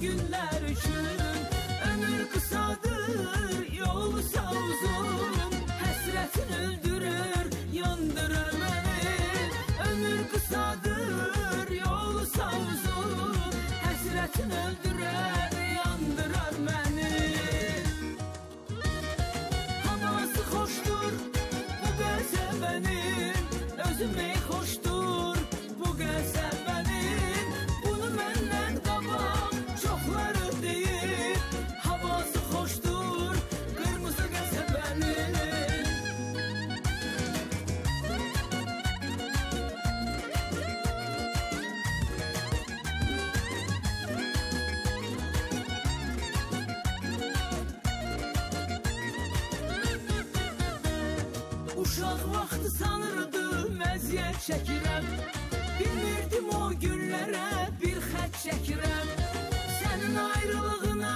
gün Uşaq vaxtı sanırdım əziyyət çəkirəm. Bilmirdim o günlərə bir xət çəkirəm. Sənin ayrılığına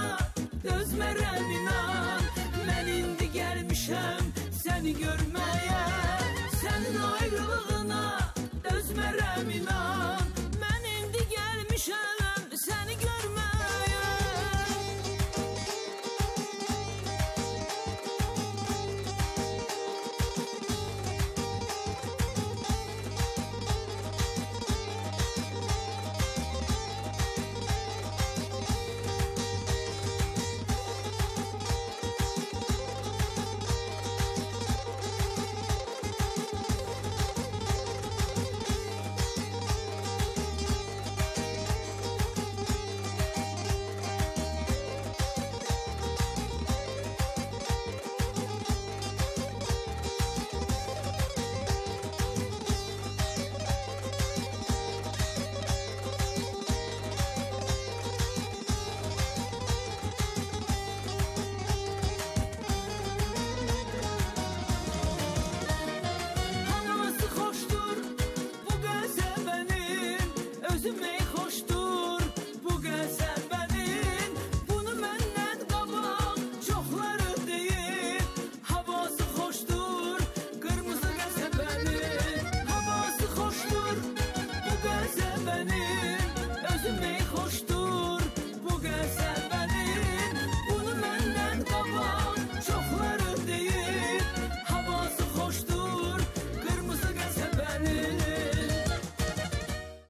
dözmərəm inan. Mən indi gəlmişəm səni görmə